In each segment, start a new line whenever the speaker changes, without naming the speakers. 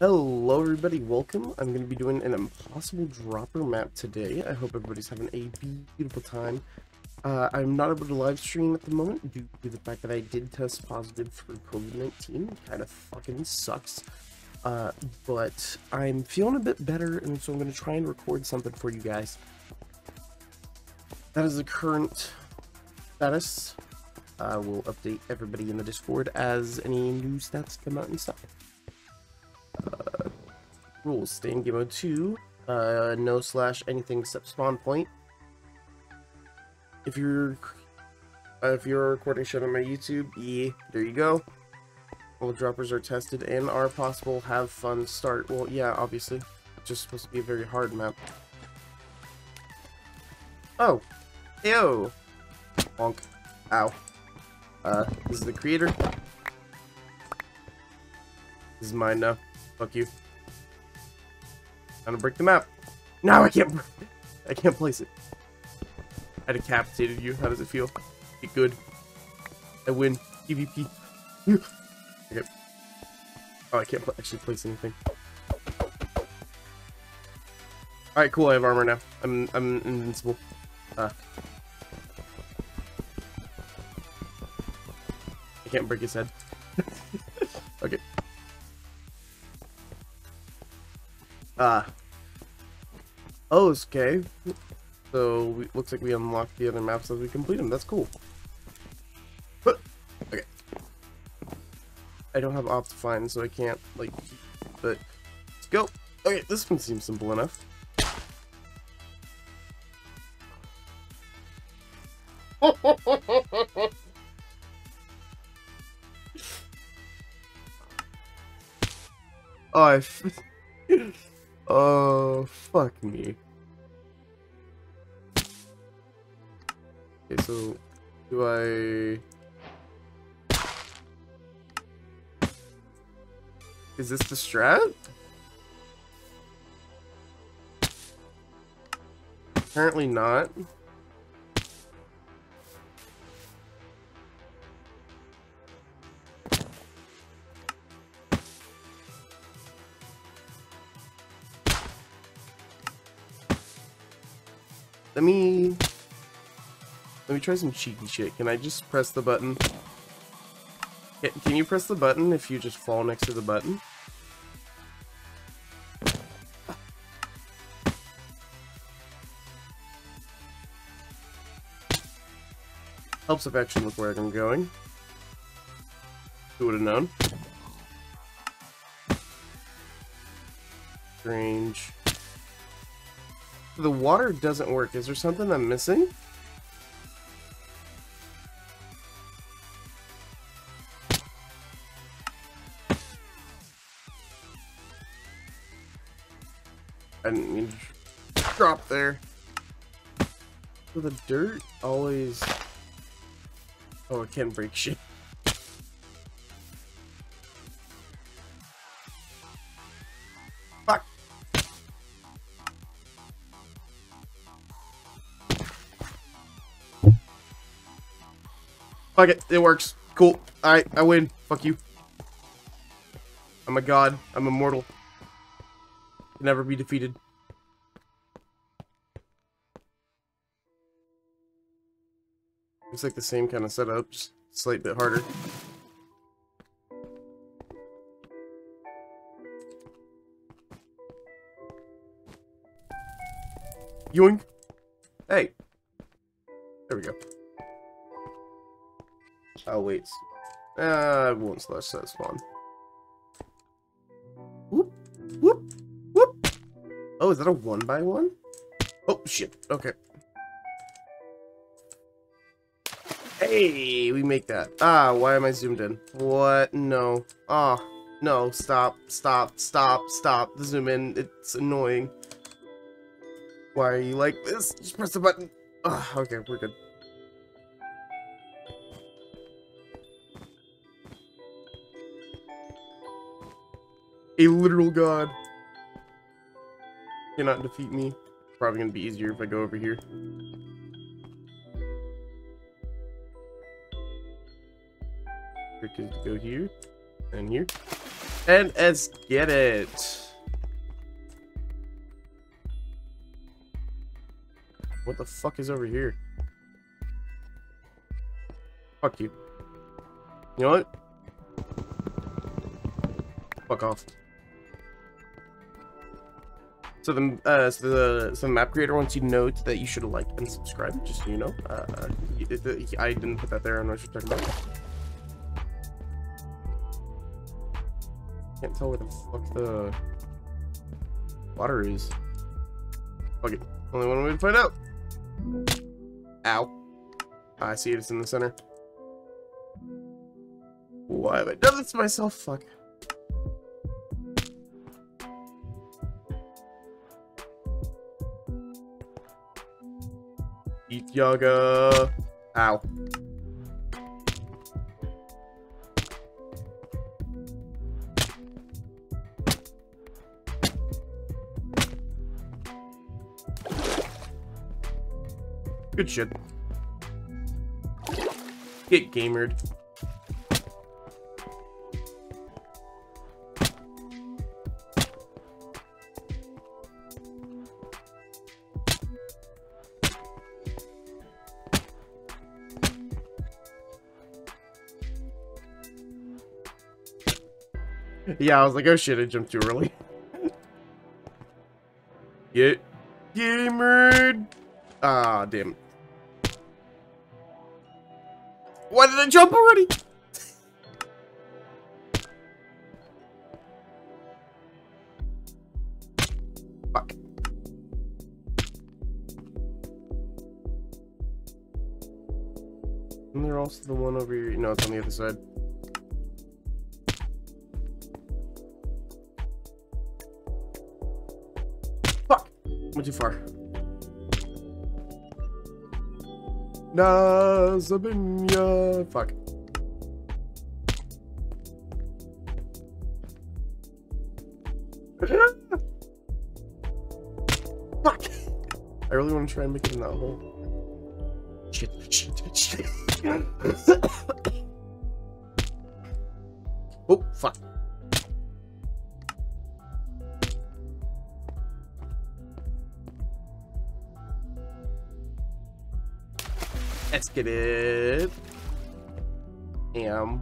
Hello everybody, welcome. I'm going to be doing an impossible dropper map today. I hope everybody's having a beautiful time. Uh, I'm not able to live stream at the moment due to the fact that I did test positive for COVID-19. Kind of fucking sucks. Uh, but I'm feeling a bit better and so I'm going to try and record something for you guys. That is the current status. I will update everybody in the Discord as any new stats come out and stuff. Rules. Stay in game mode 2 uh, no slash anything except spawn point. If you're uh, if you're recording shit on my youtube yeah there you go. All droppers are tested and are possible. Have fun. Start. Well yeah obviously. It's just supposed to be a very hard map. Oh. Ew. Bonk. Ow. Uh this is the creator. This is mine now. Fuck you. Time to break the map. No, I can't. I can't place it. I decapitated you. How does it feel? Get good. I win. PvP. okay. Oh, I can't actually place anything. Alright, cool. I have armor now. I'm I'm invincible. Uh. I can't break his head. Ah. Oh, okay. So, we, looks like we unlocked the other maps as we complete them. That's cool. But, okay. I don't have Optifine, so I can't, like, but, let's go. Okay, this one seems simple enough. oh, I... Oh, fuck me. Okay, so do I... Is this the strat? Apparently not. Let me... Let me try some cheeky shit. Can I just press the button? Can you press the button if you just fall next to the button? Helps if I actually look where I'm going. Who would have known? Strange. The water doesn't work. Is there something I'm missing? I didn't mean to drop there. So the dirt always... Oh, it can break shit. Fuck it, it works. Cool. Alright, I win. Fuck you. I'm a god. I'm immortal. Can never be defeated. Looks like the same kind of setup, just a slight bit harder. Yoink. Hey. There we go. Oh, wait. Uh, won't slash that spawn. Whoop, whoop, whoop. Oh, is that a one by one? Oh, shit. Okay. Hey, we make that. Ah, why am I zoomed in? What? No. Ah, oh, no. Stop, stop, stop, stop. The zoom in. It's annoying. Why are you like this? Just press the button. Ah, okay, we're good. A literal god. Cannot defeat me. Probably gonna be easier if I go over here. Trick is to go here and here. And let's get it. What the fuck is over here? Fuck you. You know what? Fuck off. So the uh, so the so the map creator wants you to note that you should like and subscribe, just so you know. Uh, I didn't put that there. I don't know what you're talking about. Can't tell where the fuck the water is. Fuck it. Only one way to find out. Ow. I see it. It's in the center. Why have I done this to myself? Fuck. Yaga. Ow. Good shit. Get gamered. Yeah, I was like, oh shit, I jumped too early. Get gamered. Ah, damn. Why did I jump already? Fuck. And they're also the one over here. No, it's on the other side. Fuck! Went too far. Nazabinya. Fuck. Fuck. I really want to try and make it in that hole. Shit, shit, shit. oh, fuck. Let's get it. Am.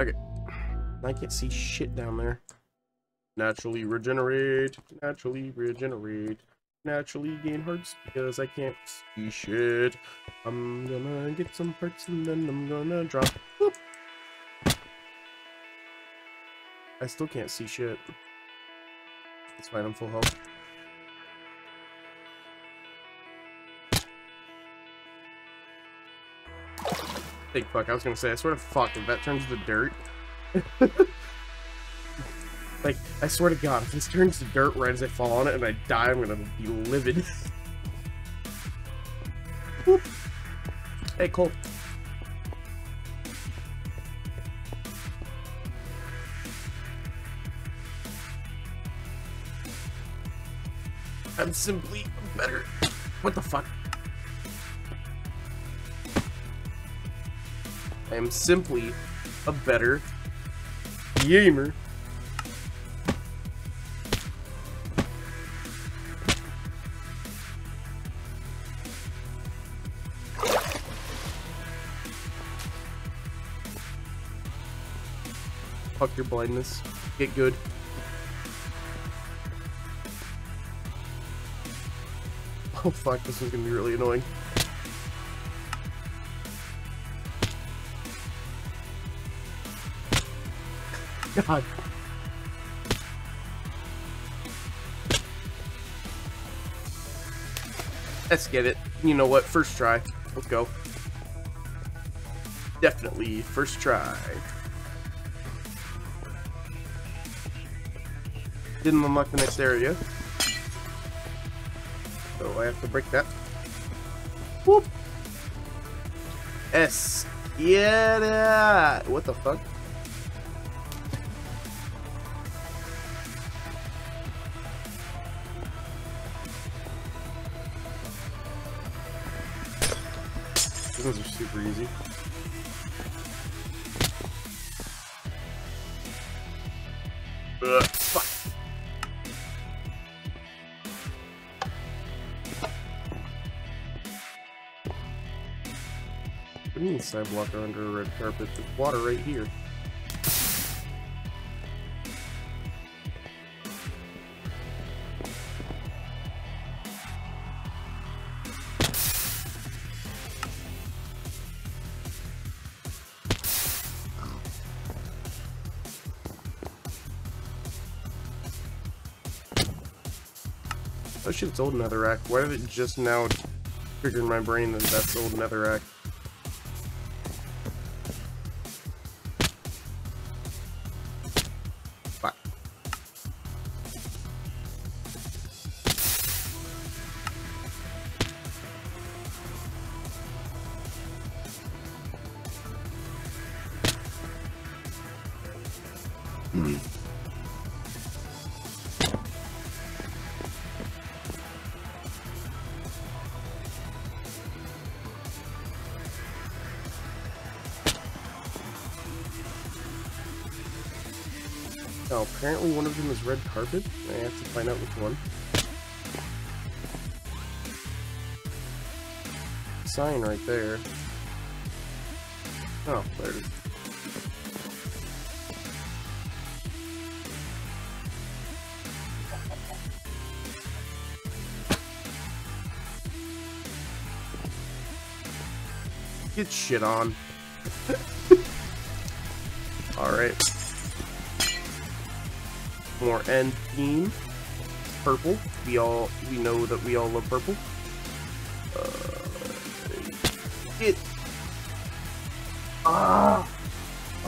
Okay. I can't see shit down there. Naturally regenerate. Naturally regenerate. Naturally gain hearts because I can't see shit. I'm gonna get some hearts and then I'm gonna drop. I still can't see shit. It's fine, I'm full health. Big fuck, I was gonna say, I swear to fuck, if that turns to dirt. like, I swear to god, if this turns to dirt right as I fall on it and I die, I'm gonna be livid. hey, Cole. I'm simply better. What the fuck? I am simply a better gamer. Fuck your blindness. Get good. Oh fuck, this is gonna be really annoying. God. Let's get it. You know what? First try. Let's go. Definitely first try. Didn't unlock the next area. So I have to break that. Whoop! S. Yeah! What the fuck? Those are super easy. What do you mean side blocker under a red carpet? There's water right here. Oh shit, it's old netherrack. Why did it just now trigger in my brain that that's old netherrack? Oh, apparently one of them is red carpet. I have to find out which one. Sign right there. Oh, there it is. Get shit on. Alright more end theme. Purple. We all we know that we all love purple. Uh, it. Ah,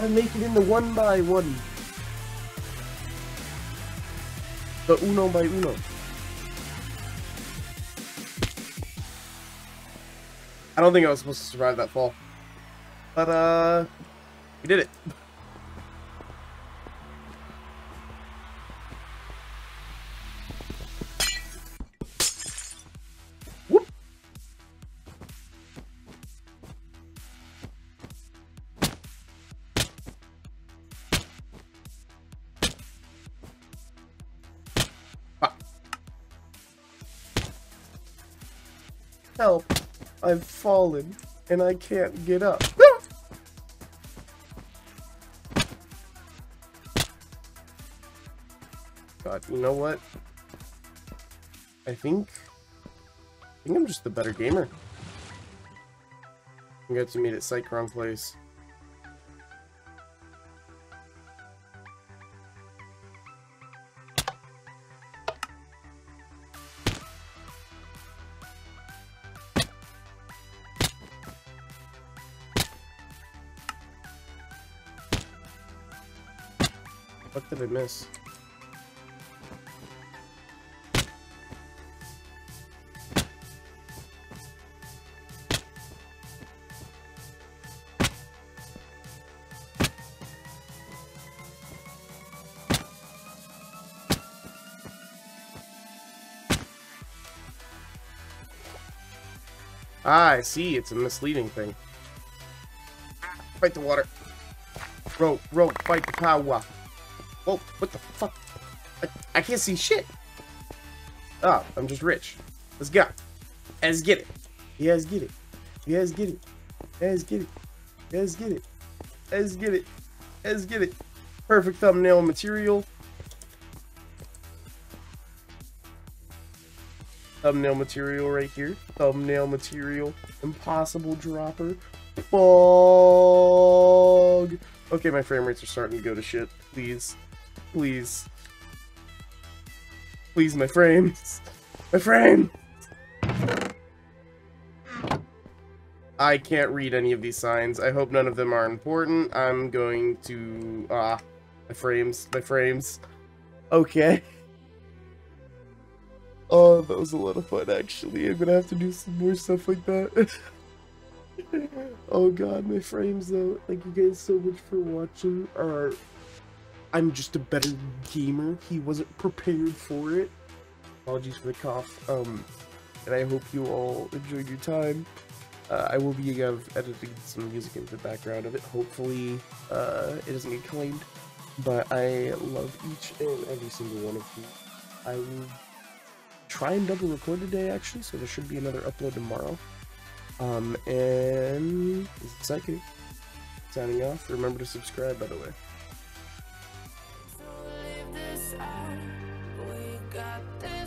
I make it into one by one. The uno by uno. I don't think I was supposed to survive that fall. But, uh, we did it. Fallen and I can't get up. God, you know what? I think I think I'm just the better gamer. I got to meet at Psych wrong place. What did I miss? Ah, I see. It's a misleading thing. Fight the water. Rope, rope, fight the power. Whoa, what the fuck? I, I can't see shit. Oh, I'm just rich. Let's go. Let's get it. Yes, get it. Yes, get it. Let's get it. Let's get it. Let's get it. Let's get it. Perfect thumbnail material. Thumbnail material right here. Thumbnail material. Impossible dropper. Fog. Okay, my frame rates are starting to go to shit. Please. Please. Please, my frames. My frame! I can't read any of these signs. I hope none of them are important. I'm going to... Ah. my frames. My frames. Okay. Oh, that was a lot of fun, actually. I'm gonna have to do some more stuff like that. oh god, my frames, though. Thank you guys so much for watching. Uh, I'm just a better gamer. He wasn't prepared for it. Apologies for the cough. Um, and I hope you all enjoyed your time. Uh, I will be uh, editing some music into the background of it. Hopefully, uh, it doesn't get claimed. But I love each and every single one of you. I will try and double record today, actually, so there should be another upload tomorrow. Um, and Psychic signing off. Remember to subscribe, by the way are. We got this.